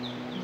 Mm-hmm.